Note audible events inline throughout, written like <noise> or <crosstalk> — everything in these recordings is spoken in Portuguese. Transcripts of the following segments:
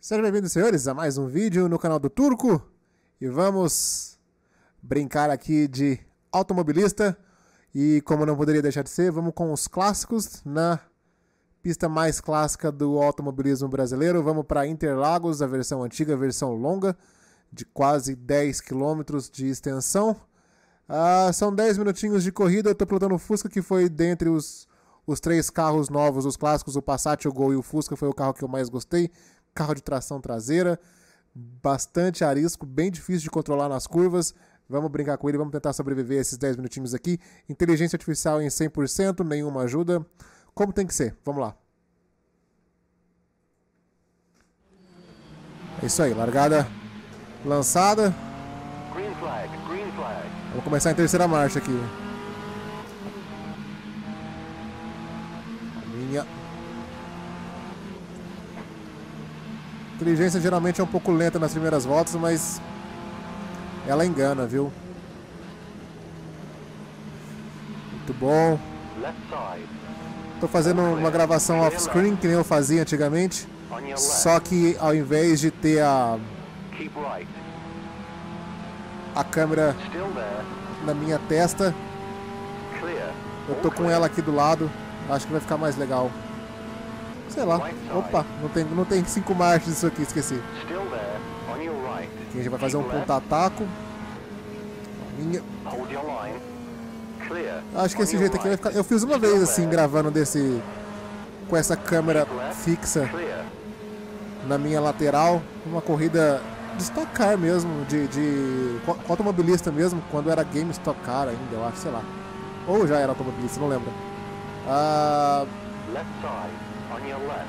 Sejam bem-vindos, senhores, a mais um vídeo no canal do Turco. E vamos brincar aqui de automobilista. E como não poderia deixar de ser, vamos com os clássicos na pista mais clássica do automobilismo brasileiro. Vamos para Interlagos, a versão antiga, a versão longa, de quase 10 km de extensão. Ah, são 10 minutinhos de corrida. Eu estou pilotando o Fusca, que foi dentre os, os três carros novos, os clássicos, o Passat, o Gol e o Fusca, foi o carro que eu mais gostei carro de tração traseira, bastante arisco, bem difícil de controlar nas curvas. Vamos brincar com ele, vamos tentar sobreviver esses 10 minutinhos aqui. Inteligência artificial em 100%, nenhuma ajuda. Como tem que ser? Vamos lá. É isso aí, largada lançada. Green flag, green flag. Vamos começar em terceira marcha aqui. Inteligência geralmente é um pouco lenta nas primeiras voltas, mas ela engana, viu? Muito bom. Estou fazendo uma gravação off-screen, que nem eu fazia antigamente. Só que ao invés de ter a, a câmera na minha testa, eu tô com ela aqui do lado. Acho que vai ficar mais legal. Sei lá. Opa, não tem, não tem cinco marchas isso aqui, esqueci. Aqui a gente vai fazer um ponta-ataco. Minha... Acho que esse jeito aqui vai ficar... Eu fiz uma vez assim, gravando desse... Com essa câmera fixa na minha lateral. Uma corrida de Stock Car mesmo, de, de automobilista mesmo, quando era Game Stock Car ainda, eu acho, sei lá. Ou já era automobilista, não lembro. Ah... On your left.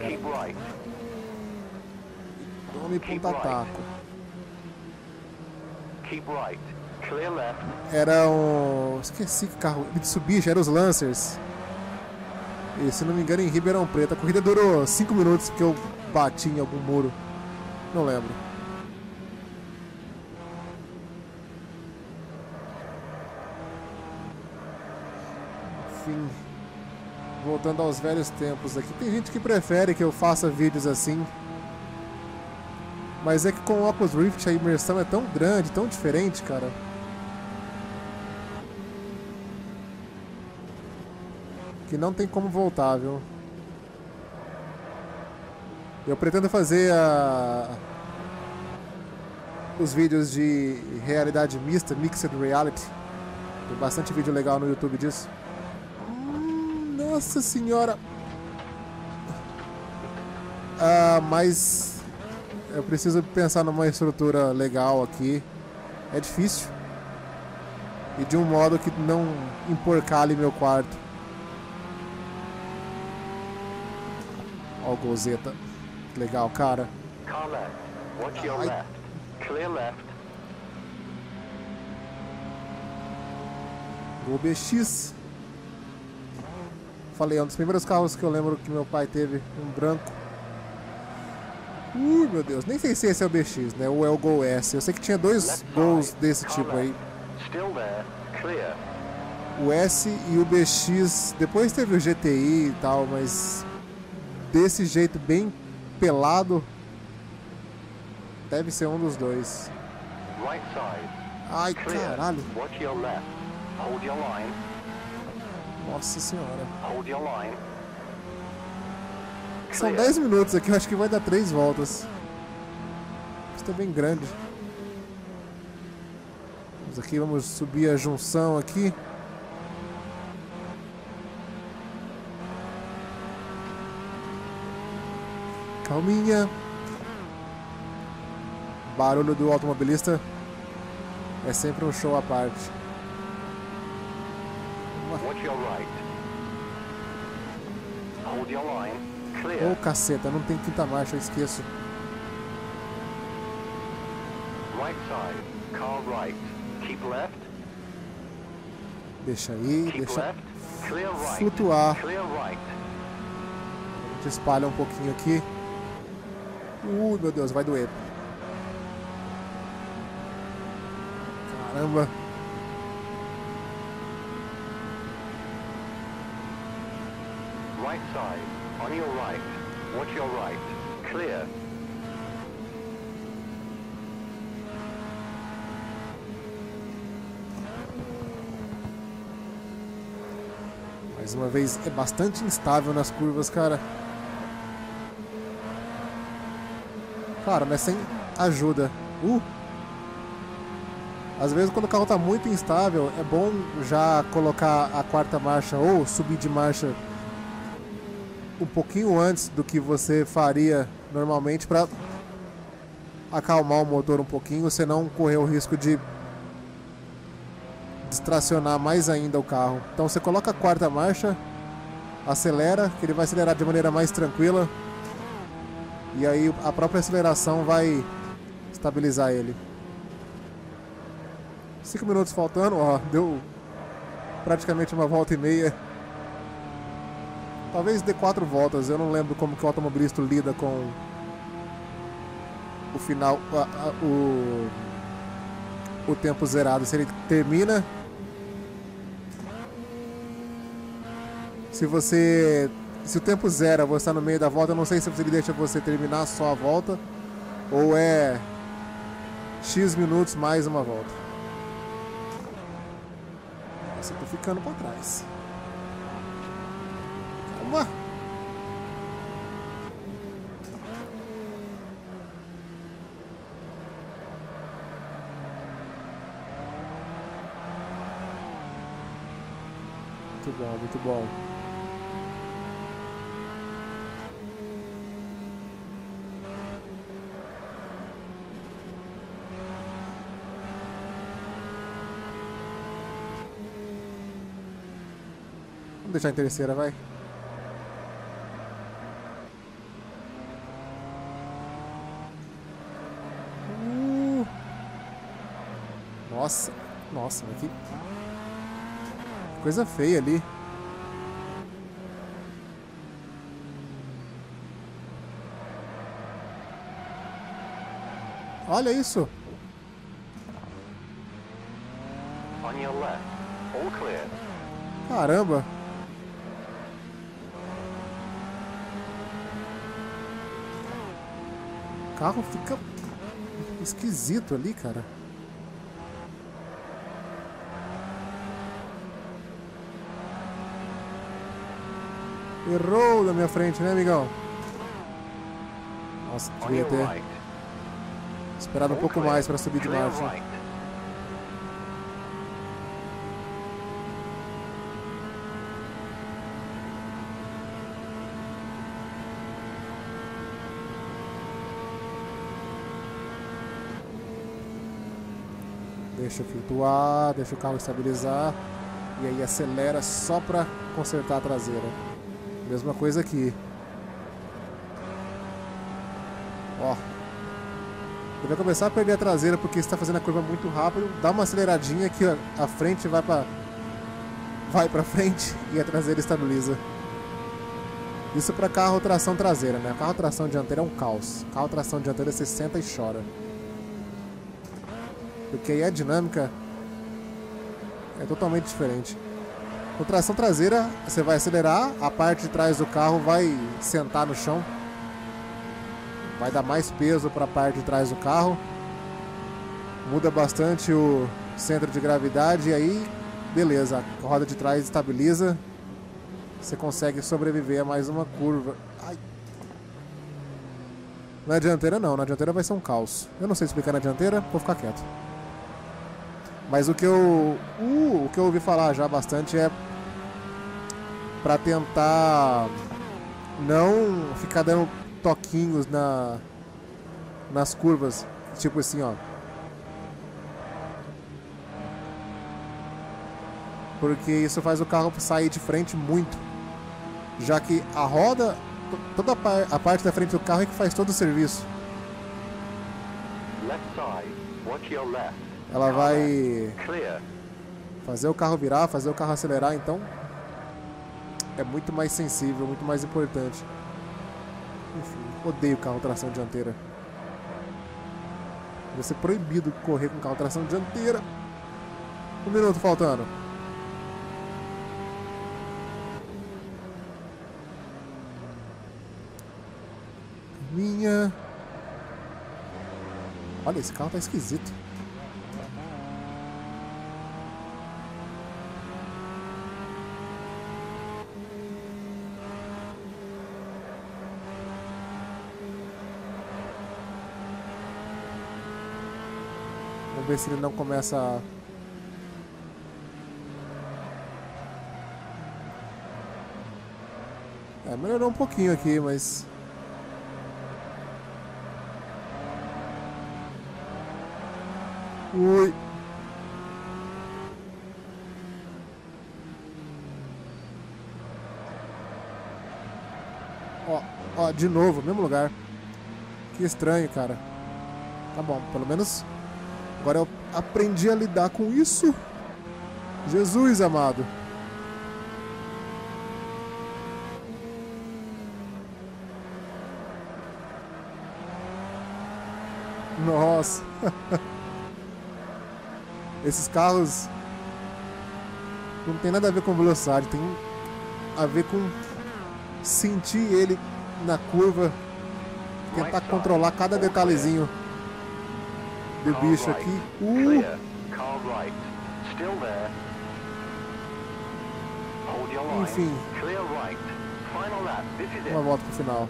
Keep right. Tome ponta-ataco. Keep right. Clear left. Era um... Esqueci que carro... Mitsubishi, era os Lancers. E se não me engano em Ribeirão Preto. A corrida durou 5 minutos porque eu bati em algum muro. Não lembro. Enfim voltando aos velhos tempos aqui. Tem gente que prefere que eu faça vídeos assim. Mas é que com o Oculus Rift a imersão é tão grande, tão diferente, cara. Que não tem como voltar, viu? Eu pretendo fazer a... os vídeos de realidade mista, Mixed Reality. Tem bastante vídeo legal no YouTube disso. Nossa senhora. Ah, mas eu preciso pensar numa estrutura legal aqui. É difícil. E de um modo que não emporcale meu quarto. Ó o Gozeta. Legal, cara. Left. Gol BX. Falei, é um dos primeiros carros que eu lembro que meu pai teve, um branco. Ui, meu Deus, nem sei se esse é o BX, né? Ou é o Gol S. Eu sei que tinha dois gols desse tipo aí. O S e o BX. Depois teve o GTI e tal, mas desse jeito bem pelado, deve ser um dos dois. Ai, caralho. Nossa senhora. São 10 minutos aqui, eu acho que vai dar 3 voltas. Isso é bem grande. Vamos aqui, vamos subir a junção aqui. Calminha. Barulho do automobilista é sempre um show à parte. Watch your right. Hold your line. Clear. Ô oh, caceta, não tem quinta marcha, eu esqueço. Right side. Car right. Keep left. Deixa aí, Keep deixa left. Clear right. flutuar. Clear right. A gente espalha um pouquinho aqui. Ui, meu Deus, vai doer. Caramba. right side. On your right. Watch your right. Clear. Mais uma vez, é bastante instável nas curvas, cara. Claro, mas sem ajuda. Uh! Às vezes, quando o carro está muito instável, é bom já colocar a quarta marcha ou subir de marcha um pouquinho antes do que você faria normalmente para acalmar o motor um pouquinho, você não correr o risco de distracionar mais ainda o carro. Então você coloca a quarta marcha, acelera, que ele vai acelerar de maneira mais tranquila. E aí a própria aceleração vai estabilizar ele. 5 minutos faltando, ó, deu praticamente uma volta e meia. Talvez dê quatro voltas, eu não lembro como que o automobilista lida com o final, a, a, o, o tempo zerado. Se ele termina. Se você. Se o tempo zera, você está no meio da volta, eu não sei se ele deixa você terminar só a volta ou é X minutos mais uma volta. Eu tô ficando pra trás. Muito bom, muito bom. Vamos deixar em terceira, vai. Uh. Nossa, nossa, que coisa feia ali. Olha isso. On your left, all clear. Caramba. O carro fica esquisito ali, cara. Errou da minha frente, né, amigão? Nossa, devia ter esperado um pouco mais para subir de right. Deixa flutuar, deixa o carro estabilizar e aí acelera só para consertar a traseira. Mesma coisa aqui. Ó. Ele vai começar a perder a traseira porque está fazendo a curva muito rápido. Dá uma aceleradinha que a- a frente vai para vai para frente <laughs> e a traseira estabiliza. Isso para carro tração traseira, né? Carro tração dianteira é um caos. Carro tração dianteira você senta e chora. Porque aí a dinâmica é totalmente diferente. Com tração traseira, você vai acelerar, a parte de trás do carro vai sentar no chão. Vai dar mais peso para a parte de trás do carro. Muda bastante o centro de gravidade e aí, beleza, a roda de trás estabiliza. Você consegue sobreviver a mais uma curva. Ai. Na dianteira não, na dianteira vai ser um caos. Eu não sei explicar na dianteira, vou ficar quieto. Mas o que eu. Uh, o que eu ouvi falar já bastante é pra tentar não ficar dando toquinhos na nas curvas, tipo assim, ó. Porque isso faz o carro sair de frente muito. Já que a roda, to- toda a, par- a parte da frente do carro é que faz todo o serviço. Left side, watch your left. Ela vai Clear. fazer o carro virar, fazer o carro acelerar, então é muito mais sensível, muito mais importante. Enfim, odeio carro tração dianteira. Vai ser proibido correr com carro tração dianteira. Um minuto faltando. Minha. Olha, esse carro tá esquisito. Ver se ele não começa a... É, melhorou um pouquinho aqui, mas... Ui. Ó, ó, de novo, mesmo lugar. Que estranho, cara. Tá bom, pelo menos agora eu aprendi a lidar com isso. Jesus amado. Nossa. <laughs> Esses carros não tem nada a ver com velocidade, tem a ver com sentir ele na curva, tentar controlar cada detalhezinho do bicho aqui. Uh. Enfim. Uma volta pro final.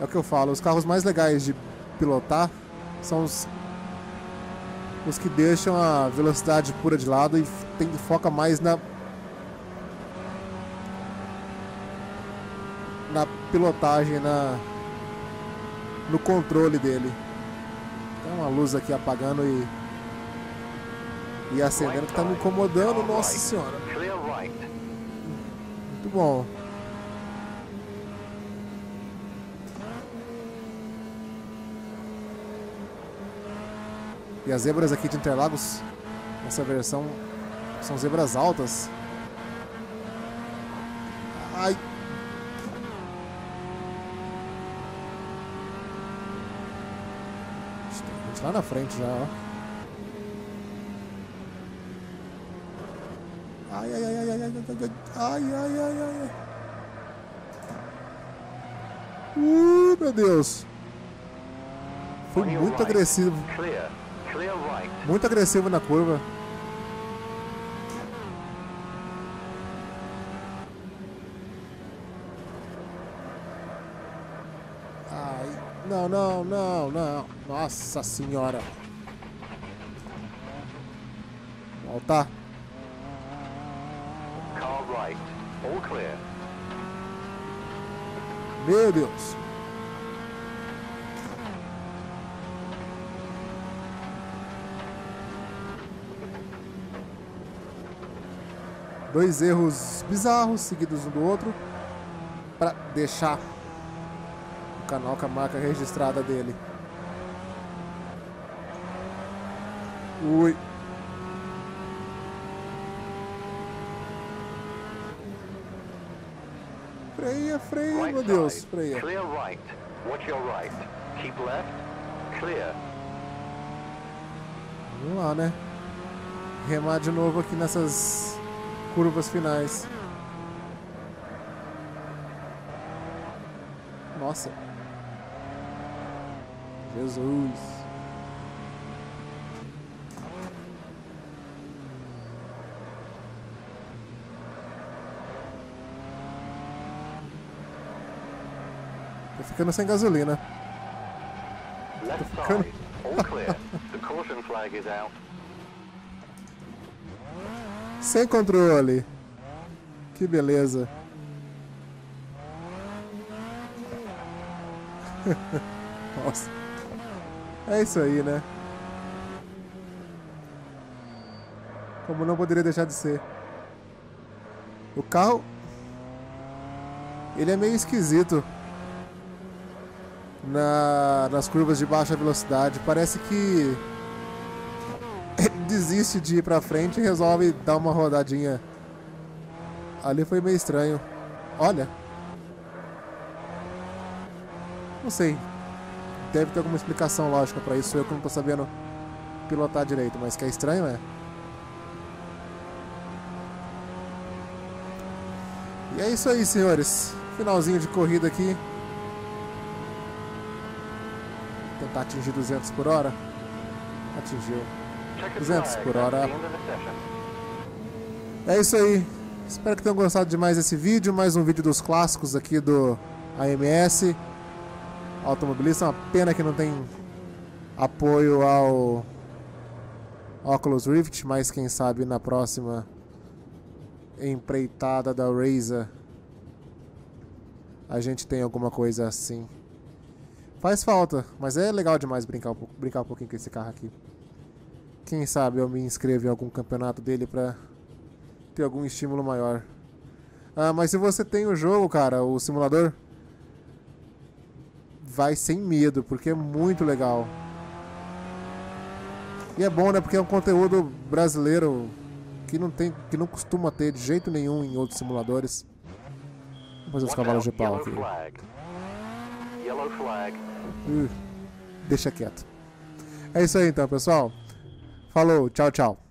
É o que eu falo, os carros mais legais de pilotar são os, os que deixam a velocidade pura de lado e tem, foca mais na na pilotagem, na no controle dele. Tem uma luz aqui apagando e e acendendo que tá me incomodando, nossa senhora. Muito bom. E as zebras aqui de Interlagos, nessa versão, são zebras altas. Ai. Ixi, Tem gente lá na frente já, ó. Ai, ai, ai, ai, ai, ai, ai, ai, ai, ai. Uh, meu Deus. Foi muito agressivo, muito agressivo na curva. Ai, não, não, não, não. Nossa senhora. Voltar. Car right. All clear. Meu Deus. Dois erros bizarros seguidos um do outro para deixar canal com a marca registrada dele. Ui. Freia, freia, Right meu Deus, side. freia. Clear right. Watch your right. Keep left. Clear. Vamos lá, né? Remar de novo aqui nessas curvas finais. Nossa. Jesus. Tô ficando sem gasolina. Tô ficando... sem controle. Que beleza. <laughs> Nossa. É isso aí, né? Como não poderia deixar de ser. O carro. Ele é meio esquisito. Na, nas curvas de baixa velocidade. Parece que. <laughs> Desiste de ir pra frente e resolve dar uma rodadinha. Ali foi meio estranho. Olha. Não sei. Deve ter alguma explicação lógica pra isso. Eu que não tô sabendo pilotar direito, mas que é estranho é. E é isso aí, senhores. Finalzinho de corrida aqui. Tentar atingir 200 por hora. Atingiu. Check a 200 flag. por hora. É isso aí. Espero que tenham gostado de mais esse vídeo. Mais um vídeo dos clássicos aqui do AMS. Automobilista. Uma pena que não tem apoio ao Oculus Rift, mas quem sabe na próxima empreitada da Razer a gente tem alguma coisa assim. Faz falta, mas é legal demais brincar um, pouco, brincar um pouquinho com esse carro aqui. Quem sabe eu me inscrevo em algum campeonato dele pra ter algum estímulo maior. Ah, mas se você tem o jogo, cara, o simulador, vai sem medo, porque é muito legal. E é bom, né? Porque é um conteúdo brasileiro que não tem, que não costuma ter de jeito nenhum em outros simuladores. Vamos fazer os cavalos de pau aqui. Uh, deixa quieto. É isso aí então, pessoal. Falou, tchau, tchau.